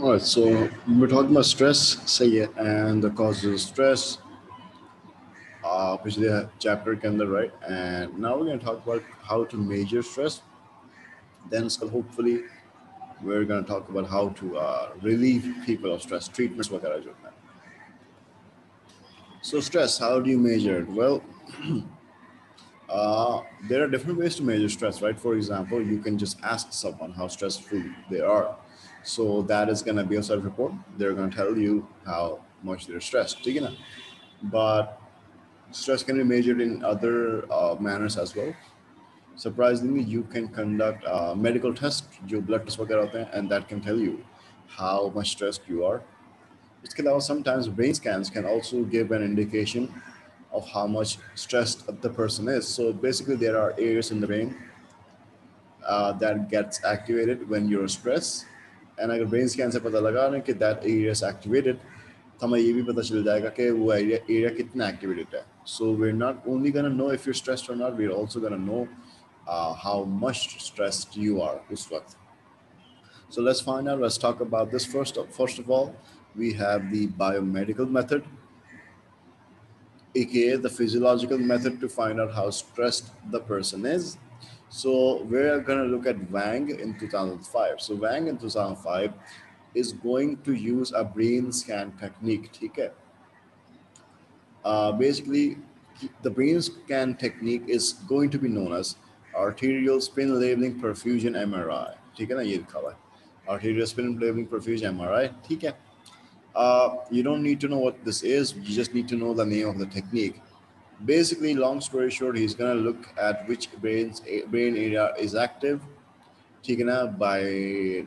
All right, so we're talking about stress, say it, and the causes of stress. Uh, पिछले chapter के अंदर, right? And now we're going to talk about how to measure stress. Then, so hopefully, we're going to talk about how to uh, relieve people of stress, treatments वगैरह जो है. So stress, how do you measure it? Well, uh, there are different ways to measure stress, right? For example, you can just ask someone how stressful they are so that is going to be a self-report. They're going to tell you how much they're stressed. You know? But stress can be measured in other uh, manners as well. Surprisingly, you can conduct a medical test, your blood test and that can tell you how much stressed you are. sometimes brain scans can also give an indication of how much stressed the person is. So basically, there are areas in the brain uh, that gets activated when you're stressed and अगर brain scan से पता लगा ना कि that area is activated तो हमें ये भी पता चल जाएगा कि वो एरिया एरिया कितना एक्टिवेटेड है so we are not only gonna know if you stressed और not we are also gonna know how much stressed you are उस वक्त So let's find out. Let's talk about this first. First of all, we have the biomedical method, aka the physiological method to find out how stressed the person is. So we're going to look at Wang in 2005. So Wang in 2005 is going to use a brain scan technique. Okay. Uh, basically, the brain scan technique is going to be known as arterial spin labeling perfusion MRI. Okay, arterial spin labeling perfusion MRI. Okay. Uh, you don't need to know what this is. You just need to know the name of the technique basically long story short he's going to look at which brains brain area is active ठीक by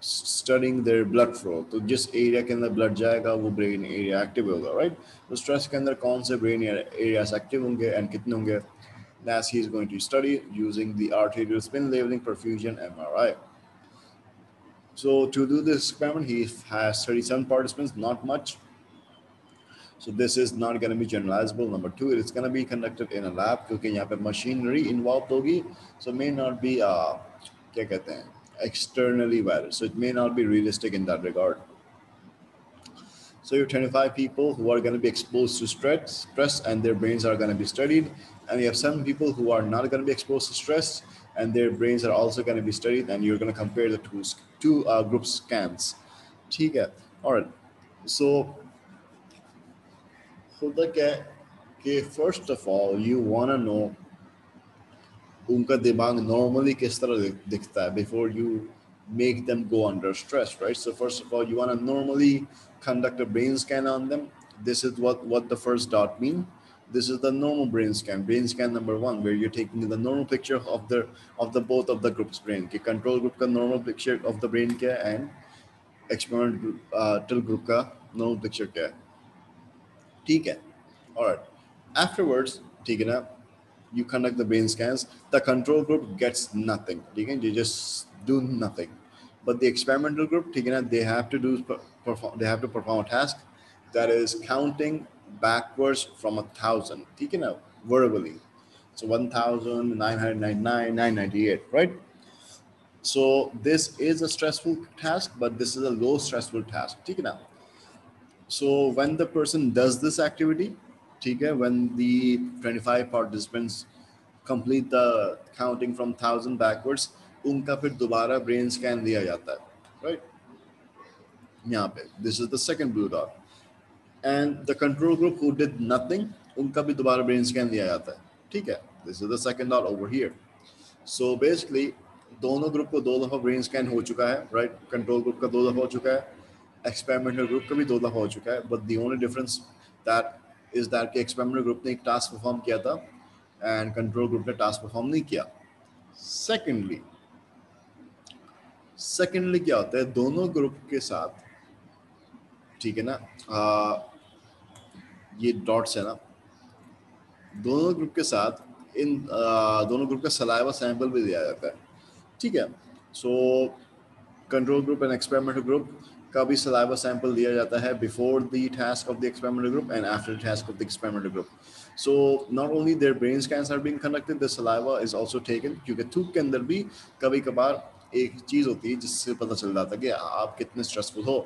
studying their blood flow तो जिस area के अंदर blood जाएगा वो brain area active होगा right तो stress के अंदर कौन से brain areas active होंगे and कितने होंगे that's he is going to study using the arterial spin labeling perfusion MRI so to do this experiment he has 37 participants not much so this is not going to be generalizable. Number two, it's going to be conducted in a lab क्योंकि यहाँ पे machinery involved होगी. So may not be uh, क्या कहते हैं externally valid. So it may not be realistic in that regard. So you're 25 people who are going to be exposed to stress, stress, and their brains are going to be studied. And you have some people who are not going to be exposed to stress, and their brains are also going to be studied. And you're going to compare the two two uh, group scans. ठीक है. All right. So खुद क्या कि first of all you want to know उनका दिमाग normally किस तरह दिखता है before you make them go under stress right so first of all you want to normally conduct a brain scan on them this is what what the first dot mean this is the normal brain scan brain scan number one where you're taking the normal picture of the of the both of the groups brain के control group का normal picture of the brain क्या and experimental group का normal picture क्या taken. All right. Afterwards, taken up, you conduct the brain scans. The control group gets nothing. Taken, they just do nothing. But the experimental group, taken, they have to do perform. They have to perform a task that is counting backwards from a thousand. Taken out verbally. So 1,999, 998, right? So this is a stressful task, but this is a low stressful task. Take it. so when the person does this activity, okay, when the 25 participants complete the counting from 1000 backwards, उनका फिर दोबारा brain scan दिया जाता है, right? यहाँ पे, this is the second blue dot. And the control group who did nothing, उनका भी दोबारा brain scan दिया जाता है, ठीक है? This is the second dot over here. So basically, दोनों ग्रुप को दो दफा ब्रेन स्कैन हो चुका है राइट कंट्रोल ग्रुप का दो दफा हो चुका है Experimental group का भी दो दफ़ा हो चुका है but the only difference that is that कि एक्सपेरिमेंटल ग्रुप ने एक टास्क परफॉर्म किया था एंड कंट्रोल ग्रुप ने टास्क परफॉर्म नहीं किया। सेकेंडली सेकेंडली क्या होता है दोनों ग्रुप के साथ ठीक है ना आ, ये डॉट्स है ना दोनों ग्रुप के साथ इन आ, दोनों ग्रुप का सलाइवा सैंपल भी दिया जाता है ठीक है। So control group and experimental group का भी सलाइवा सैंपल दिया जाता है before the task of the experimental group and after the task of the experimental group so not only their brain scans are being conducted the saliva is also taken क्योंकि थूक के अंदर भी कभी कभार एक चीज़ होती है जिससे पता चल जाता है कि आप कितने स्ट्रेसफुल हो।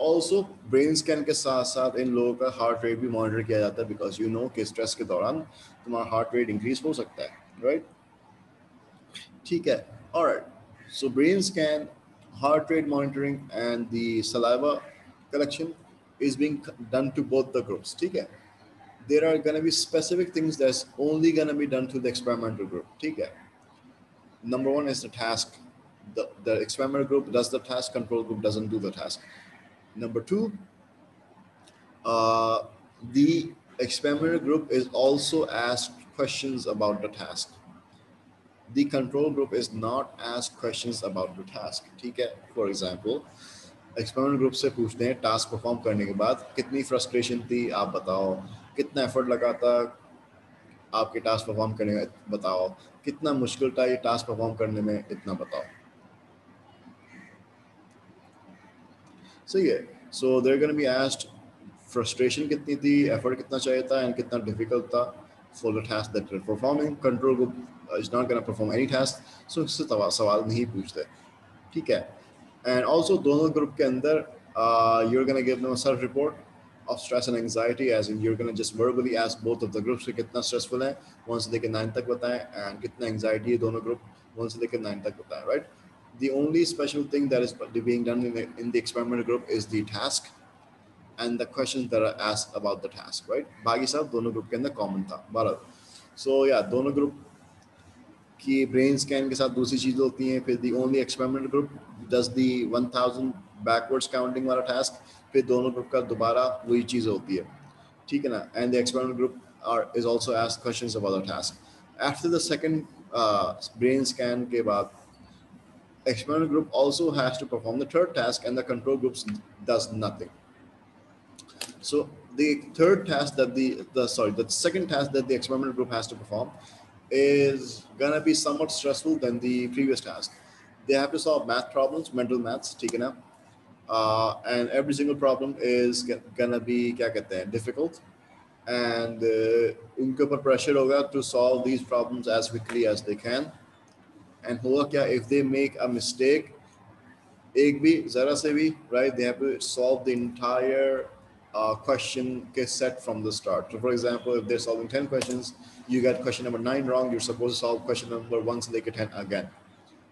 ऑल्सो ब्रेन स्कैन के साथ साथ इन लोगों का हार्ट रेट भी मॉनिटर किया जाता है बिकॉज़ यू नो कि स्ट्रेस के दौरान तुम्हारा हार्ट रेट इंक्रीज हो सकता है राइट right? ठीक है और so brain scan heart rate monitoring and the saliva collection is being done to both the groups. Okay? There are going to be specific things that's only going to be done to the experimental group. Okay? Number one is the task. The, the experimental group does the task, control group doesn't do the task. Number two, uh, the experimental group is also asked questions about the task. The control group is not asked questions about the task, ठीक है? For example experiment group से पूछते हैं task perform करने के बाद कितनी frustration थी, आप बताओ। कितना एफर्ट लगा था आपके टास्क परफॉर्म करने में, बताओ। कितना मुश्किल था ये टास्क परफॉर्म करने में, इतना बताओ। सही है so they're gonna be asked frustration कितनी थी एफर्ट कितना चाहिए था एंड कितना डिफ़िकल्ट था। for the task that you're performing. Control group uh, is not going to perform any task, so इससे सवाल नहीं पूछते ठीक है and also दोनों group के अंदर uh, you're going to give them a self report of stress and anxiety as in you're going to just verbally ask both of the groups कि कितना stressful है one से लेकर nine तक बताएं and कितना anxiety है दोनों group one से लेकर nine तक बताएं right the only special thing that is being done in the, in the experimental group is the task and the questions that are asked about the task, right? बाकी सब दोनों group के अंदर common था बरल सो या दोनों ग्रुप की ब्रेन स्कैन के साथ दूसरी चीज होती हैं फिर the only experiment group does the 1000 backwards counting वाला टास्क फिर दोनों ग्रुप का दोबारा वही चीज होती है ठीक है ना and the experiment group are is also asked questions about the task after the second brain scan के बाद experiment group also has to perform the third task and the control group does nothing so the third task that the, the sorry, the second task that the experimental group has to perform is gonna be somewhat stressful than the previous task. They have to solve math problems, mental maths, taken up, uh, and every single problem is gonna be kya kehte hain, difficult, and uh, unke ऊपर pressure होगा to solve these problems as quickly as they can. And होगा क्या if they make a mistake, एक भी जरा से भी right, they have to solve the entire uh, question gets set from the start. So for example, if they're solving 10 questions, you get question number nine wrong, you're supposed to solve question number one so they get 10 again.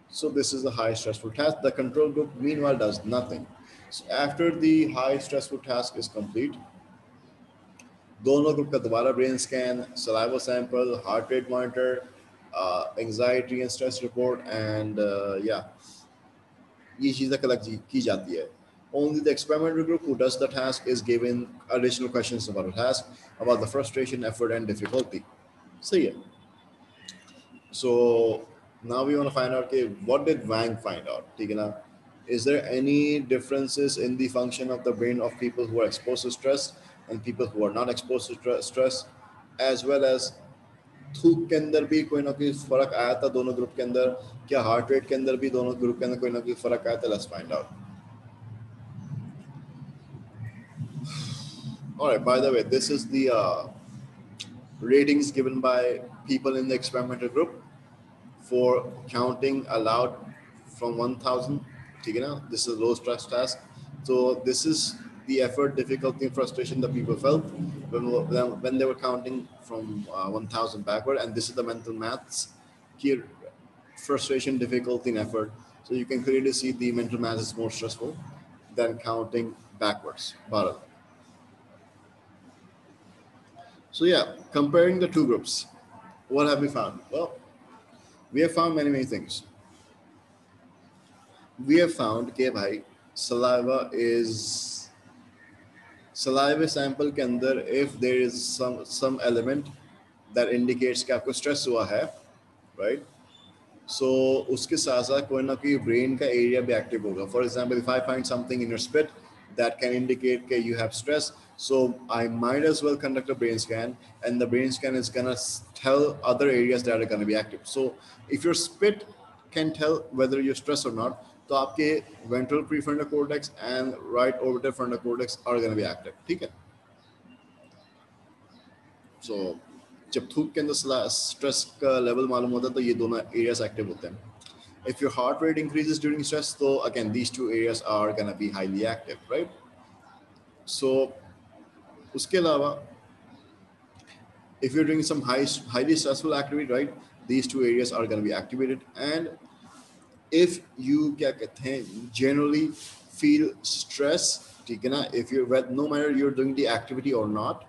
So this is a high stressful task. The control group meanwhile does nothing. So after the high stressful task is complete, दोनों group का दोबारा brain scan saliva sample heart rate monitor anxiety and stress report and या ये चीज़ें collect की जाती है only the experimental group who does the task is given additional questions about the task, about the frustration, effort, and difficulty. So yeah. So now we want to find out, okay, what did Wang find out? Tigana? Is there any differences in the function of the brain of people who are exposed to stress and people who are not exposed to stress, as well as थूक के अंदर भी कोई ना कोई फर्क आया था दोनों ग्रुप के अंदर क्या हार्ट रेट के अंदर भी दोनों ग्रुप के अंदर कोई ना कोई फर्क आया था let's find out All right, by the way, this is the uh, ratings given by people in the experimental group for counting aloud from 1000. This is a low stress task. So this is the effort, difficulty, and frustration that people felt when, when they were counting from uh, 1000 backward. And this is the mental maths, here, frustration, difficulty, and effort. So you can clearly see the mental math is more stressful than counting backwards. Bharat. So yeah, comparing the two groups, what have we found? Well, we have found many, many things. We have found कि भाई saliva is saliva sample के अंदर if there is some some element that indicates कि आपको stress हुआ है, right? So उसके साथ साथ कोई ना कोई brain का area भी active होगा. For example, if I find something in your spit that can indicate that you have stress, so I might as well conduct a brain scan and the brain scan is gonna tell other areas that are gonna be active. So if your spit can tell whether you're stressed or not, तो आपके ventral prefrontal cortex and right orbital frontal cortex are gonna be active. ठीक है? So जब थूक के अंदर stress का level मालूम होता है तो ये दोनों एरियाज एक्टिव होते हैं if your heart rate increases during stress, so again, these two areas are gonna be highly active, right? So, uske alawa, if you're doing some high, highly stressful activity, right, these two areas are gonna be activated. And if you generally feel stress, if you're no matter you're doing the activity or not,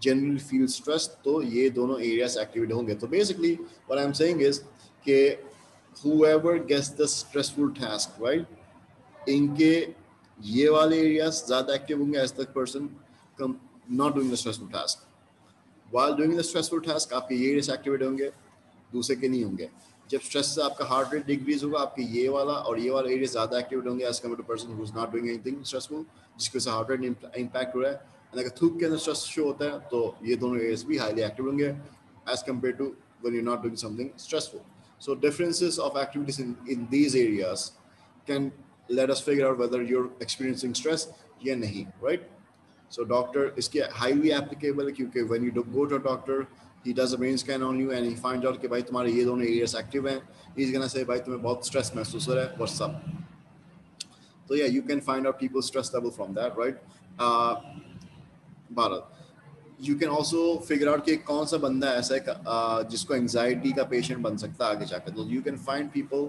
generally feel stressed, तो ये दोनों areas activate होंगे. So basically, what I'm saying is that whoever gets the stressful task, right? इनके ये वाले areas ज़्यादा active होंगे as the person come not doing the stressful task while doing the stressful task आपके ये race activate होंगे, दूसरे के नहीं होंगे। जब स्ट्रेस से आपका हार्ट रेट डिक्रीज होगा, आपके ये वाला और ये वाला एरिया ज़्यादा एक्टिवेट होंगे as compared to person who is not doing anything stressful जिसके से हार्ट रेट इंपैक्ट हो रहा है। अगर थूक के अंदर स्ट्रेस शो होता है तो ये दोनों एरियाज़ भी हाईली एक्टिव होंगे as compared to one you not doing something stressful so differences of activities in in these areas can let us figure out whether you're experiencing stress या नहीं right? So doctor इसके highly applicable है क्योंकि when you do, go to a doctor, he does a brain scan on you and he finds out कि भाई तुम्हारे ये दोनों areas active हैं. He's gonna say भाई तुम्हें बहुत stress महसूस हो रहा है. What's up? So yeah, you can find out people's stress level from that, right? Uh, Bharat you can also figure out कि कौन सा बंदा ऐसा है जिसको एंगजाइटी का पेशेंट बन सकता है आगे जाकर तो you can find people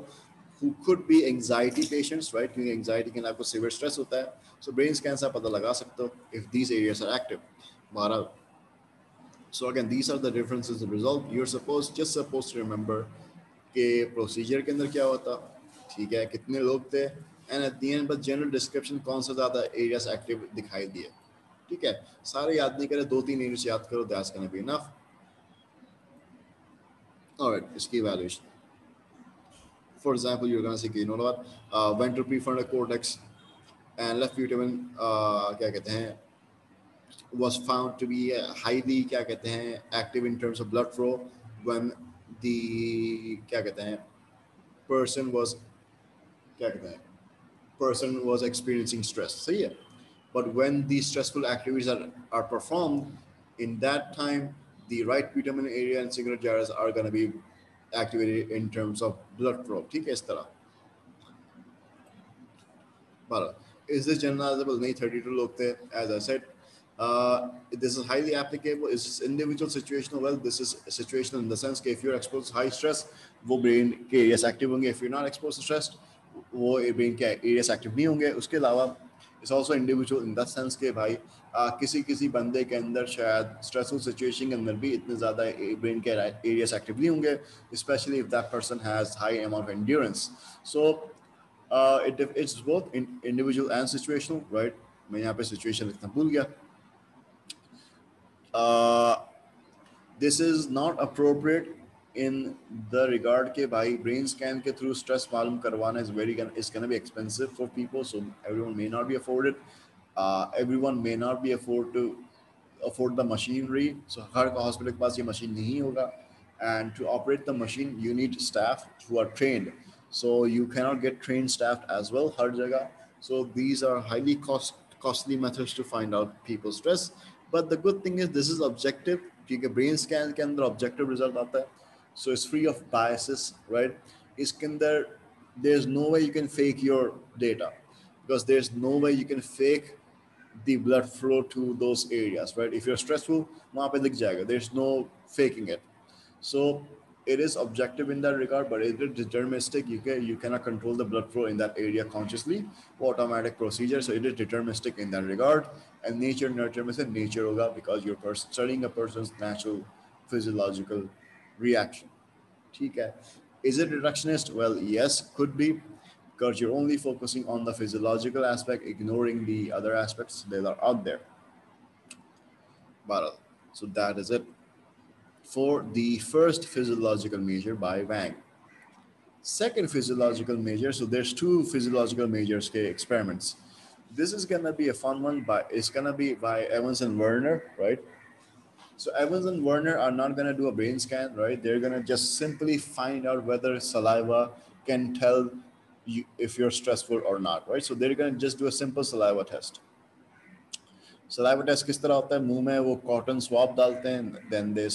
who could be anxiety patients, right? क्योंकि anxiety के आपको severe stress होता है. So brain scan से पता लगा सकते हो if these areas are active. बारह So again, these are the differences in result. You're supposed just supposed to remember कि procedure के अंदर क्या होता ठीक है कितने लोग थे and at the end बस general description कौन सा ज़्यादा areas active दिखाई दिए ठीक है सारे याद नहीं करे दो तीन यूनिट्स याद करो that's gonna be enough alright इसकी evaluation for example, you're going to say, you know what, uh, ventral prefrontal cortex and left putamen, uh, was found to be uh, highly क्या active in terms of blood flow when the क्या person was क्या person was experiencing stress. So yeah, But when these stressful activities are, are performed, in that time, the right putamen area and cingulate gyrus are going to be activated in terms of blood flow. ठीक है इस तरह But is this generalizable? नहीं 32 लोग थे as I said. Uh, this is highly applicable. Is individual situational? Well, this is situational in the sense that if you're exposed to high stress, वो brain के areas active होंगे. If you're not exposed to stress, वो brain के areas active होंगे. उसके अलावा it's also individual in the sense के भाई आ, किसी किसी बंदे के अंदर शायद स्ट्रेसफुल सिचुएशन के अंदर भी इतने ज़्यादा ब्रेन के एरियाज एक्टिव नहीं होंगे specially if that person has high amount of endurance so it it's both individual and situational right मैं यहाँ पे सिचुएशन लिखना भूल गया this is not appropriate in the regard ke bhai brain scan ke through stress malum karwana is very gonna is gonna be expensive for people so everyone may not be afforded uh, everyone may not be afford to afford the machinery so har ka hospital ke paas ye machine nahi hoga and to operate the machine you need staff who are trained so you cannot get trained staff as well har jagah so these are highly cost costly methods to find out people's stress but the good thing is this is objective क्योंकि brain scan के अंदर objective result आता है so it's free of biases, right? Iskandar, there's no way you can fake your data because there's no way you can fake the blood flow to those areas, right? If you're stressful, there's no faking it. So it is objective in that regard, but it is deterministic. You can you cannot control the blood flow in that area consciously. Automatic procedure, so it is deterministic in that regard. And nature nurture medicine, nature yoga, because you're studying a person's natural physiological reaction. Okay. Is it reductionist? Well, yes, could be because you're only focusing on the physiological aspect, ignoring the other aspects that are out there. But, so that is it for the first physiological measure by Wang. Second physiological measure, so there's two physiological measures, okay, experiments. This is gonna be a fun one, but it's gonna be by Evans and Werner, right? So Evans and Werner are not going to do a brain scan, right? They're going to just simply find out whether saliva can tell you if you're stressful or not, right? So they're going to just do a simple saliva test. saliva test किस तरह होता है मुंह में वो cotton swab डालते हैं then they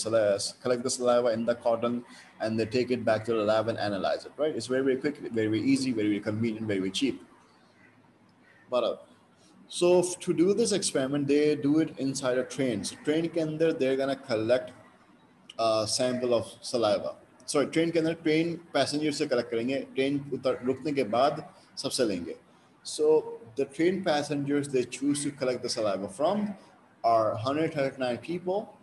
collect the saliva in the cotton and they take it back to the lab and analyze it right it's very very quick very very easy very very convenient very very cheap but uh, so to do this experiment they do it inside a train so train के अंदर they're gonna collect a sample of saliva sorry train के अंदर train passenger से collect करेंगे train उतर रुकने के बाद सबसे लेंगे so the trained passengers they choose to collect the saliva from are 139 people.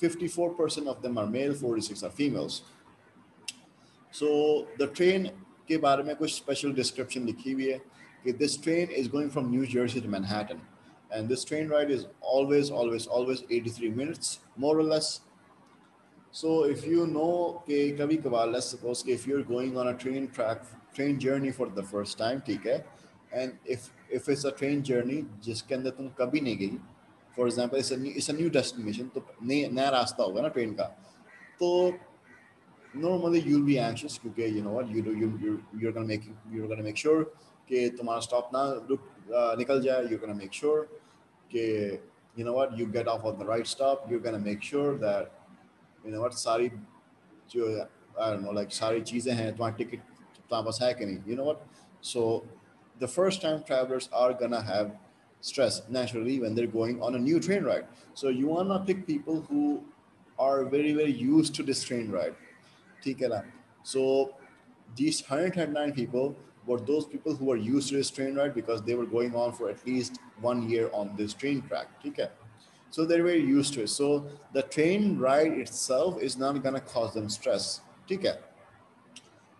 54% of them are male, 46 are females. So the train के बारे में कुछ special description लिखी हुई है कि this train is going from New Jersey to Manhattan. And this train ride is always, always, always 83 minutes, more or less. So if you know कि कभी कभार let's suppose if you're going on a train track train journey for the first time ठीक है and if if it's a train journey जिसके अंदर तुम कभी नहीं गई for example it's it's new destination तो नई नया रास्ता होगा ना ट्रेन का तो normally you'll be anxious क्योंकि you know what you do you you you're gonna make you're gonna make sure कि तुम्हारा stop ना रुक uh, निकल जाए you're gonna make sure कि you know what you get off on the right stop you're gonna make sure that you know what सारी जो I don't know like सारी चीज़ें हैं तुम्हारा ticket Thomas Hackney. You know what? So the first time travelers are gonna have stress naturally when they're going on a new train ride. So you wanna pick people who are very, very used to this train ride. So these 109 people were those people who were used to this train ride because they were going on for at least one year on this train track. So they're very used to it. So the train ride itself is not gonna cause them stress. Okay.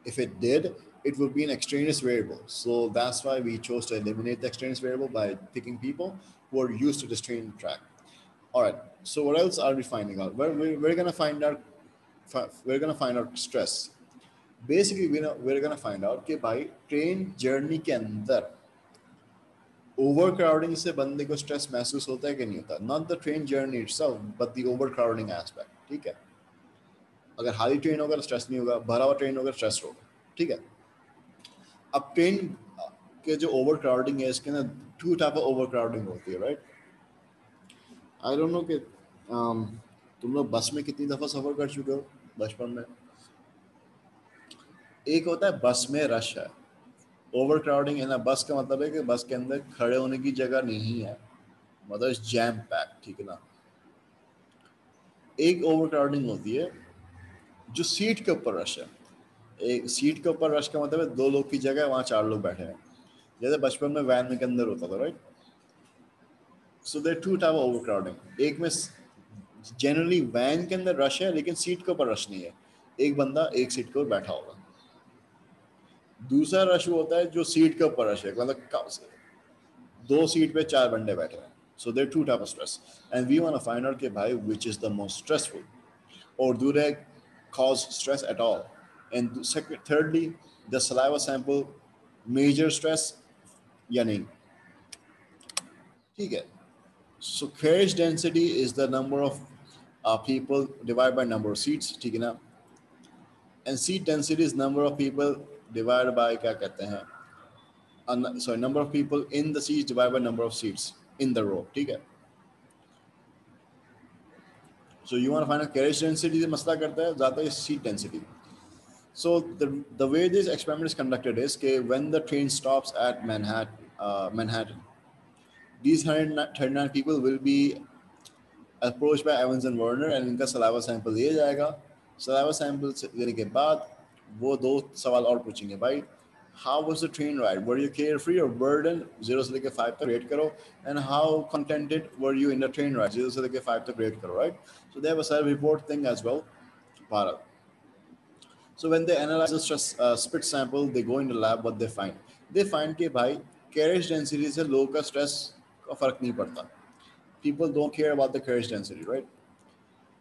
If it did, it would be an extraneous variable. So that's why we chose to eliminate the extraneous variable by picking people who are used to this train track. All right, so what else are we finding out? We're, we're gonna find out, we're gonna find out stress. Basically, we're, we're gonna find out Okay, by train journey can andar, overcrowding से बंदे को stress महसूस होता है कि नहीं होता? Not the train journey itself but the overcrowding aspect ठीक है? अगर खाली ट्रेन होगा तो स्ट्रेस नहीं होगा भरा हुआ ट्रेन होगा स्ट्रेस होगा ठीक है? अब ट्रेन के जो ओवर क्राउडिंग है इसके अंदर two type of overcrowding होती है राइट आई डोंट नो कि um, तुम लोग बस में कितनी दफ़ा सफ़र कर चुके हो बचपन में? एक होता है बस में रश है। ओवर क्राउडिंग है ना बस का मतलब है कि बस के अंदर खड़े होने की जगह नहीं है। मतलब जैम पैक ठीक है ना? एक ओवर क्राउडिंग होती है, जो सीट के ऊपर रश है। एक सीट के ऊपर रश का मतलब है दो लोग की जगह है, वहाँ चार लोग बैठे हैं। जैसे बचपन में वैन के अंदर होता था right so there two type overcrowding एक में जनरली वैन के अंदर रश है, लेकिन सीट के ऊपर रश नहीं है। एक बंदा एक सीट के ऊपर बैठा होगा। दूसरा रश होता है जो सीट के ऊपर रश है मतलब दो सीट पे चार बंदे बैठे हैं so there two type of stress and we want find out के भाई which is the most stressful और दूर है cause stress at all. And second, thirdly, the saliva sample major stress या नहीं ठीक है so carriage density is the number of uh, people divided by number of seats ठीक है ना and seat density is number of people divided by क्या कहते हैं sorry number of people in the seats divided by number of seats in the row ठीक है so you want to find a carriage density The masla karta hai, zyada is seat density. So the, the way this experiment is conducted is that when the train stops at Manhattan, uh, Manhattan, these 139 people will be approached by Evans and Werner and इनका saliva sample लिया जाएगा saliva sample लेने के बाद वो दो सवाल और पूछेंगे भाई how was the train ride? Were you carefree or burdened? Zero से लेके five तक rate करो. And how contented were you in the train ride? Zero से लेके five तक rate करो, right? So they have a self-report thing as well. Para. So when they analyze the stress, uh, spit sample, they go in the lab. What they find? They find कि भाई carriage density से low का stress का फर्क नहीं पड़ता. People don't care about the carriage density, right?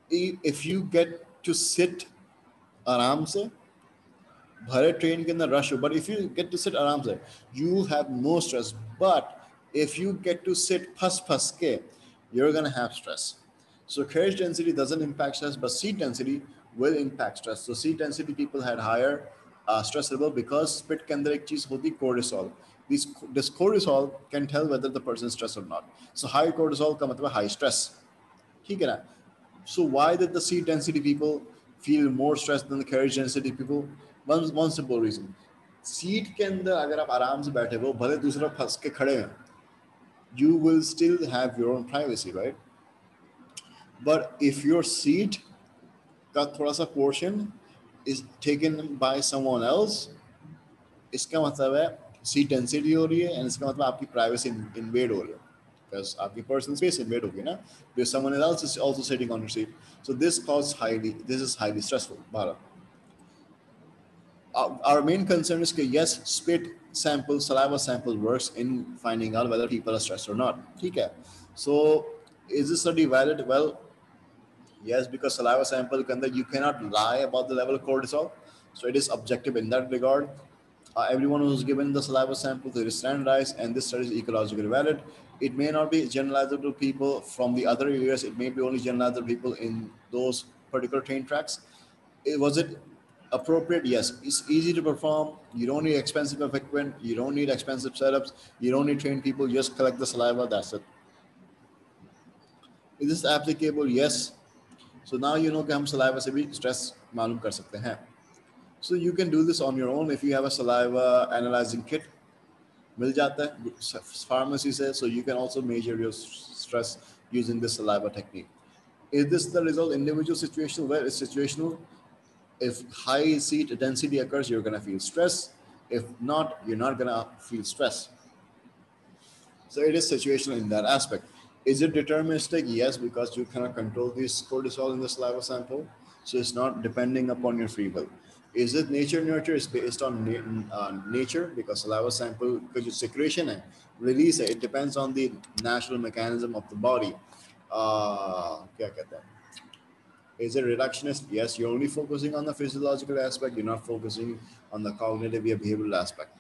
If you get to sit आराम से but if you get to sit aram you have no stress. But if you get to sit phas phas you're going to have stress. So carriage density doesn't impact stress but seat density will impact stress. So seat density people had higher uh, stress level because spit ke andar ek cheez hoti cortisol. These this cortisol can tell whether the person is stressed or not. So high cortisol ka matlab high stress. theek so why did the seat density people feel more stress than the carriage density people? One, one simple reason. Seat के अंदर अगर आप आराम से बैठे हो भले दूसरा फंस के खड़े हैं you will still have your own privacy right but if your seat का थोड़ा सा portion is taken by someone else इसका मतलब है सीट डेंसिटी हो रही है एंड इसका मतलब आपकी प्राइवेसी इन्वेड हो रही है because आपकी personal space invade होगी ना because someone else is also sitting on your seat so this causes highly this is highly stressful Bharat. Our, our main concern is that yes spit sample saliva sample works in finding out whether people are stressed or not ठीक है so is this study valid well yes because saliva sample के अंदर you cannot lie about the level of cortisol so it is objective in that regard uh, everyone who's given the saliva sample it is standardized and this study is ecologically valid it may not be generalizable to people from the other areas. It may be only generalizable to people in those particular train tracks. It, was it appropriate? Yes. It's easy to perform. You don't need expensive equipment. You don't need expensive setups. You don't need trained people. Just collect the saliva. That's it. Is this applicable? Yes. So now you know कि हम saliva से भी stress मालूम कर सकते हैं. So you can do this on your own if you have a saliva analyzing kit मिल जाता है pharmacy says so you can also measure your stress using the saliva technique is this the result individual situational where it's situational if high seat density occurs you're going to feel stress. If not you're not going to feel stress. So it is situational in that aspect. Is it deterministic? Yes because you cannot control this cortisol in the saliva sample so it's not depending upon your free will. Is it nature nurture? Is based on na uh, nature because saliva sample because it's secretion and release it. Depends on the natural mechanism of the body. Uh is it reductionist yes you're only focusing on the physiological aspect you're not focusing on the cognitive or behavioral aspect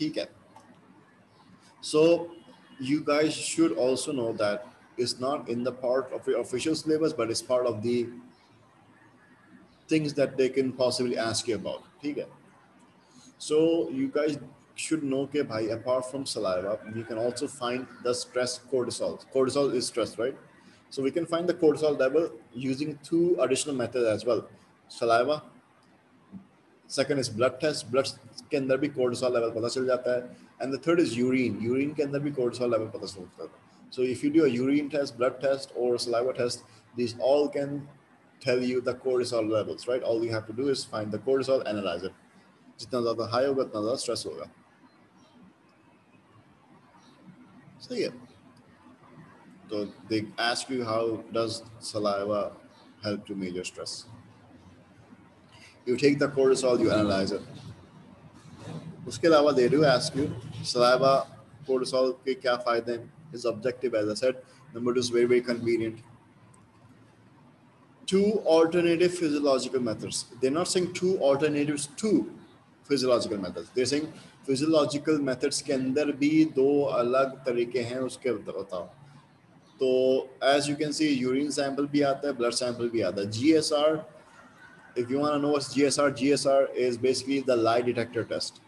Okay. so you guys should also know that it's not in the part of your official syllabus but it's part of the things that they can possibly ask you about. Okay. So you guys should know that apart from saliva, you can also find the stress cortisol. Cortisol is stress, right? So we can find the cortisol level using two additional methods as well. Saliva. Second is blood test. Blood के अंदर भी cortisol level पता चल जाता है. And the third is urine. Urine के अंदर भी cortisol level पता चलता है. So if you do a urine test, blood test, or saliva test, these all can tell you the cortisol levels, right? All you have to do is find the cortisol, analyze it. जितना ज़्यादा high होगा उतना ज़्यादा stress होगा. So yeah. So they ask you how does saliva help to measure stress. You take the cortisol, you analyze it. उसके अलावा they do ask you saliva cortisol के क्या फायदे हैं is objective as I said. Number two is very very convenient two alternative physiological methods. They're not saying two alternatives to physiological methods. They're saying physiological methods के अंदर भी दो अलग तरीके हैं उसके बताओ तो as you can see urine sample भी आता है blood sample भी आता है GSR if you want to know what's GSR GSR is basically the lie detector test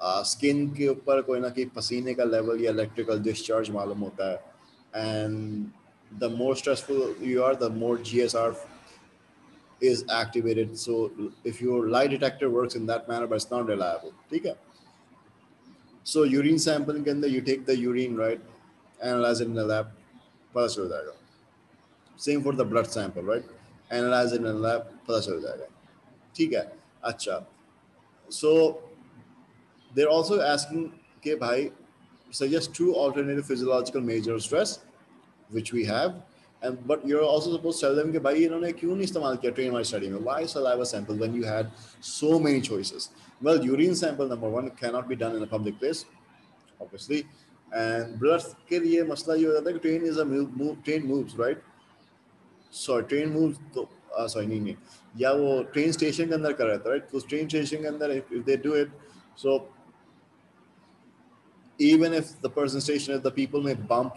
skin uh, के ऊपर कोई ना कोई पसीने का लेवल या इलेक्ट्रिकल डिस्चार्ज मालूम होता है and the more stressful you are, the more GSR is activated. So if your lie detector works in that manner, but it's not reliable. Okay. So urine sample के अंदर you take the urine right, analyze it in the lab, पता चल जाएगा. Same for the blood sample right, analyze it in the lab, पता चल जाएगा. ठीक है. अच्छा. So they're also asking कि भाई suggest two alternative physiological measures of stress which we have. And but you're also supposed to tell them कि भाई इन्होंने क्यों नहीं इस्तेमाल किया train my study में? Why saliva sample when you had so many choices? Well, urine sample number one cannot be done in a public place, obviously. And blood के लिए मसला ये हो जाता है कि train is a move, move train moves right? So train moves तो uh, sorry नहीं नहीं या वो train station के अंदर कर रहा था right? तो train station के अंदर if, if they do it so even if the person station the people may bump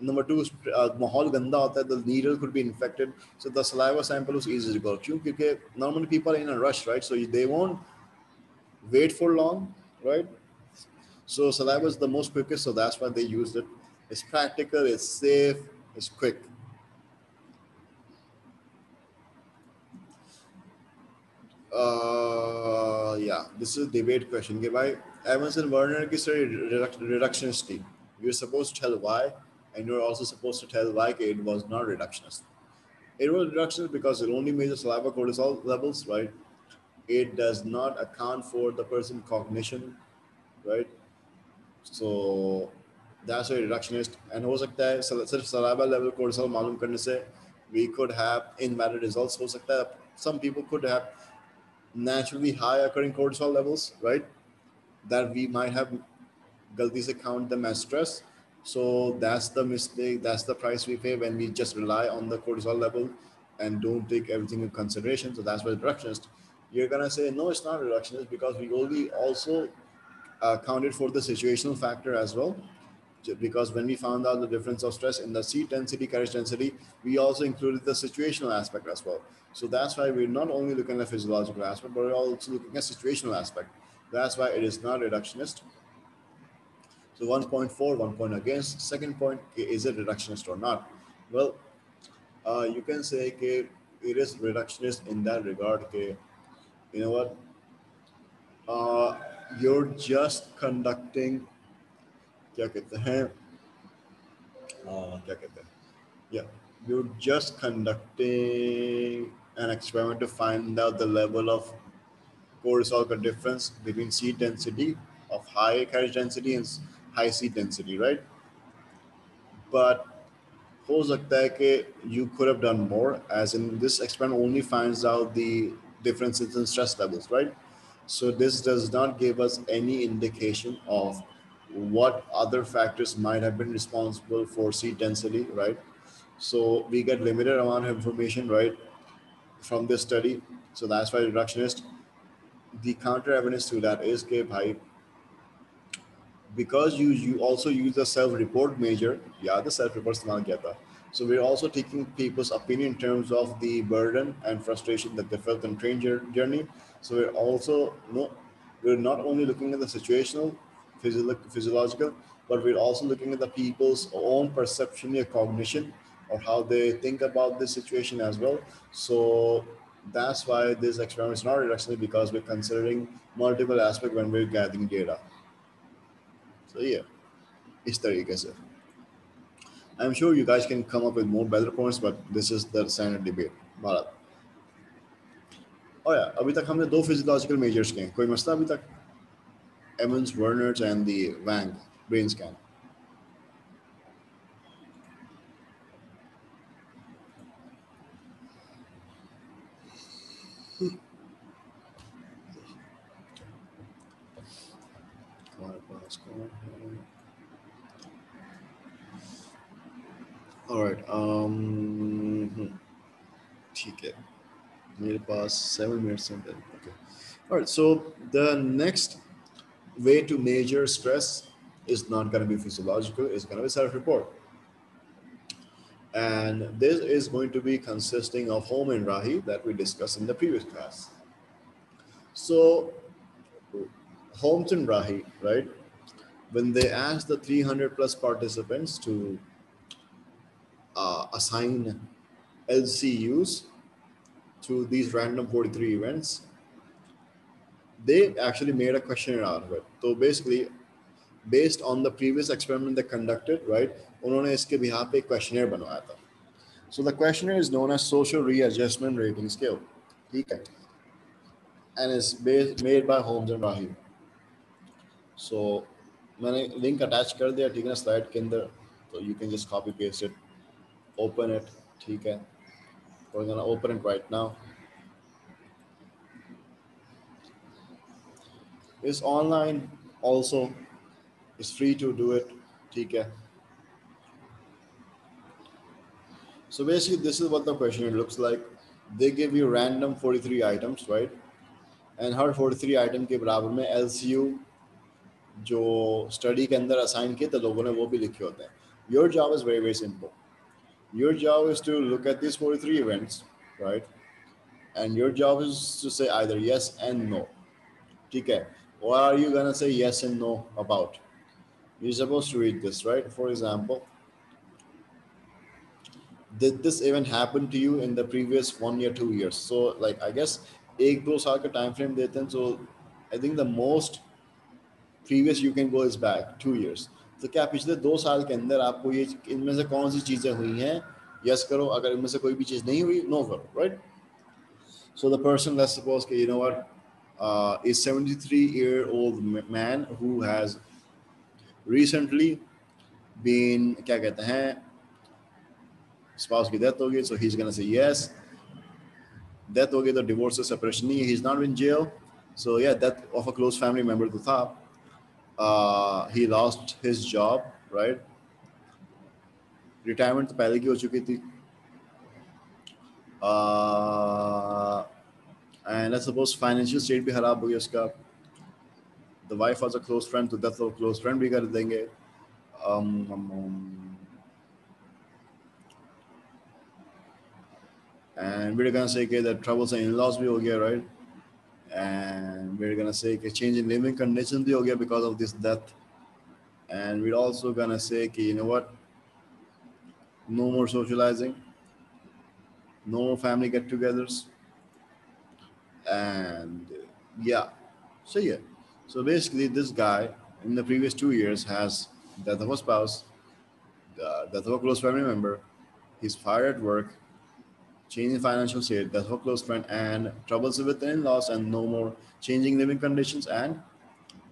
number two uh, माहौल गंदा होता है the needle could be infected so the saliva sample is easy to go क्यों क्योंकि normally people are in a rush right so they won't wait for long right so saliva is the most quickest so that's why they used it it's practical it's safe it's quick uh yeah this is a debate question by evans and werner ki reductionist you're supposed to tell why and you're also supposed to tell why it was not reductionist. It was reductionist because it only measures saliva cortisol levels, right? It does not account for the person cognition, right? So that's a reductionist. And हो सकता है सिर्फ saliva level cortisol मालूम करने से we could have invalid results हो सकता है some people could have naturally high occurring cortisol levels, right? That we might have गलती से count them as stress so that's the mistake. That's the price we pay when we just rely on the cortisol level and don't take everything in consideration. So that's why reductionist. You're gonna say no, it's not reductionist because we only also uh, counted for the situational factor as well. Because when we found out the difference of stress in the seat density, carriage density, we also included the situational aspect as well. So that's why we're not only looking at the physiological aspect, but we're also looking at situational aspect. That's why it is not reductionist. So one point for, one point against. Second point, is it reductionist or not? Well, uh, you can say okay, it is reductionist in that regard. Okay, you know what? Uh, you're just conducting क्या कहते हैं क्या कहते हैं yeah you're just conducting an experiment to find out the level of cortisol difference between seat density of high carriage density and high seat density, right? But हो सकता है कि you could have done more, as in this experiment only finds out the differences in stress levels, right? So this does not give us any indication of what other factors might have been responsible for seat density, right? So we get limited amount of information, right, from this study. So that's why reductionist. The counter evidence to that is that bhai, because you you also use the self-report measure, yeah, the self-report So we're also taking people's opinion in terms of the burden and frustration that they felt on train journey. So we're also no, we're not only looking at the situational, physiological, physiological, but we're also looking at the people's own perception or cognition or how they think about this situation as well. So that's why this experiment is not reductionist because we're considering multiple aspects when we're gathering data. So yeah, it's the I'm sure you guys can come up with more better points, but this is the standard debate. Bharat. Oh yeah, अभी तक हमने दो physiological measures किए कोई मसला अभी तक Evans, Werner's and the Wang brain scan. All right. Um, ठीक है made past seven minutes something. Okay. All right. So the next way to measure stress is not going to be physiological. It's going to be self-report. And this is going to be consisting of Holmes and Rahe that we discussed in the previous class. So Holmes and Rahe, right? When they asked the 300 plus participants to uh, assign LCUs to these random 43 events, they actually made a questionnaire out of it. So basically, based on the previous experiment they conducted, right, उन्होंने इसके बिहार पे questionnaire बनवाया था. So the questionnaire is known as social readjustment rating scale. ठीक है. And it's based, made by Holmes and Rahim. So मैंने link attach कर दिया ठीक है ना slide के अंदर so you can just copy paste it open it ठीक है we're gonna open it right now it's online also it's free to do it ठीक है so basically this is what the question looks like they give you random 43 items right and her 43 item के बराबर में LCU जो study के अंदर assign किए थे लोगों ने वो भी लिखे होते हैं Your job is very, very simple. Your job is to look at these 43 events, right? And your job is to say either yes and no. Okay. What are you gonna say yes and no about? You're supposed to read this, right? For example, did this even happen to you in the previous one year, two years? So, like, I guess एक दो साल का time frame देते हैं. So, I think the most previous you can go is back two years. तो क्या पिछले दो साल के अंदर आपको ये इनमें से कौन सी चीज़ें हुई हैं? यस करो, अगर इनमें से कोई भी चीज़ नहीं हुई नो करो right so the person let's suppose के you know what is 73 year old man who has recently been क्या कहते हैं स्पाउस की डेथ हो गई so he is gonna say yes death हो गई तो डिवोर्स सेपरेशन नहीं he is not in jail so या death of a close family member तो था. uh, he lost his job right retirement तो पहले की हो चुकी थी uh, and let's suppose financial state भी खराब हो गई उसका the wife was a close friend तो death of close friend भी कर देंगे um, um, um, and we're gonna say okay, that troubles and in-laws भी हो गया right and we're gonna say a change in living conditions gaya because of this death. And we're also gonna say you know what? No more socializing. No more family get-togethers. And yeah. So yeah. So basically this guy in the previous two years has death of a spouse uh, death of a close family member. He's fired at work changing financial state, that's her close friend, and troubles with in-laws and no more changing living conditions and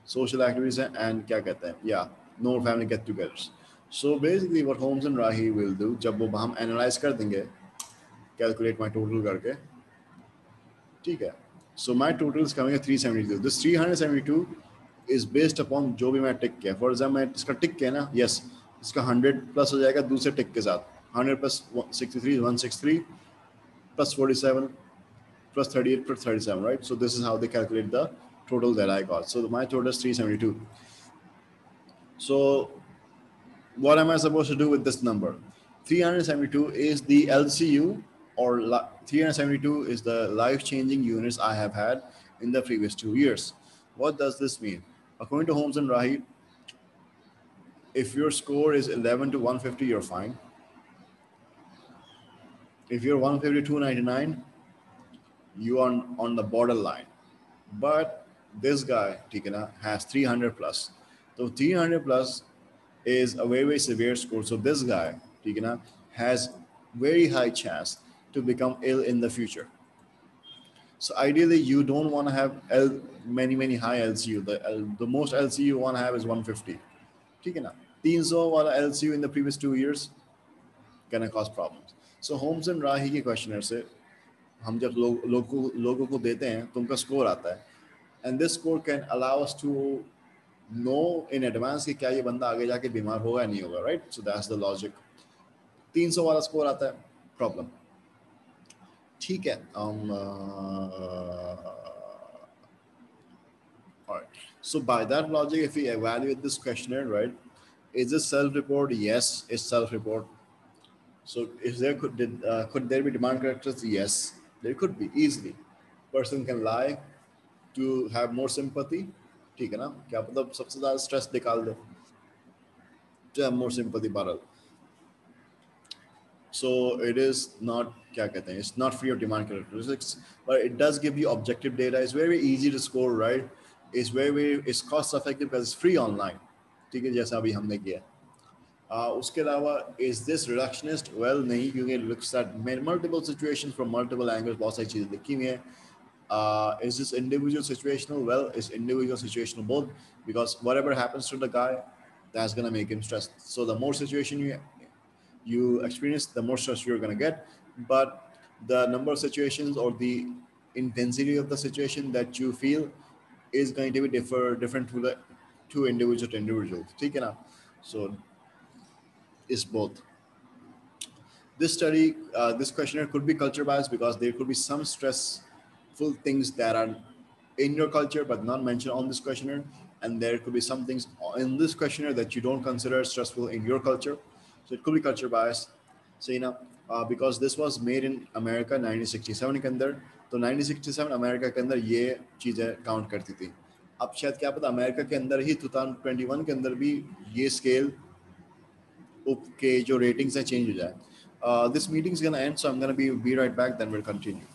social activities and kya kehte hain? Yeah, no family get-togethers. So basically what Holmes and Rahi will do, वो हम analyze कर देंगे, calculate my total करके, ठीक है. So my total is coming at 372. This 372 is based upon जो भी मैं टिक किया. For example मैं इसका टिक किया ना, yes, इसका 100 प्लस हो जाएगा दूसरे टिक के साथ. 100 plus 63 is 163 plus 47 plus 38 plus 37, right? So this is how they calculate the total that I got. So my total is 372. So what am I supposed to do with this number? 372 is the LCU or 372 is the life-changing units I have had in the previous two years. What does this mean? According to Holmes and Rahe, if your score is 11 to 150, you're fine if you're 152.99 you are on the borderline. But this guy Tikana has 300 plus. So 300 plus is a very very severe score. So this guy Tikana has very high chance to become ill in the future. So ideally you don't want to have L, many many high LCU the, L, the most LCU you want to have is 150 Tikana 300 wala LCU in the previous two years gonna cause problems so Holmes and Rahe के questionnaire से हम जब लोग लोगों लोगों को देते हैं तो उनका स्कोर आता है। And this score can allow us to know in advance कि क्या ये बंदा आगे जाके बीमार होगा या नहीं होगा right so that's the logic 300 वाला स्कोर आता है प्रॉब्लम ठीक है um, uh, all right so by that logic if we evaluate this questionnaire right is this self-report? Yes it's self-report. so if there could did, uh, could there be demand characters? Yes, there could be easily. Person can lie to have more sympathy. ठीक है ना क्या मतलब सबसे ज्यादा stress निकाल दे to have more sympathy bottle. So it is not क्या कहते हैं it's not free of demand characteristics but it does give you objective data it's very, very easy to score right it's very very it's cost effective because it's free online ठीक है जैसा अभी हमने किया uh, उसके अलावा is this reductionist well नहीं क्योंकि looks at multiple situations from multiple angles बहुत सारी चीज़ें लिखी हुई हैं uh, is this individual situational? Well, it's individual situational both because whatever happens to the guy, that's gonna make him stressed. So the more situation you you experience, the more stress you're gonna get. But the number of situations or the intensity of the situation that you feel is going to be differ different to the to individual to individual. ठीक है ना? So is both. This study, uh, this questionnaire could be culture biased because there could be some stressful things that are in your culture but not mentioned on this questionnaire. And there could be some things in this questionnaire that you don't consider stressful in your culture. so it could be culture bias so you know uh, because this was made in America 1967 के अंदर तो 1967 America के अंदर ये चीज़ें count करती थी अब शायद क्या पता अमेरिका के अंदर ही 2021 के अंदर भी ये scale okay, your ratings are changed. Uh, this meeting is going to end, so I'm going to be, be right back, then we'll continue.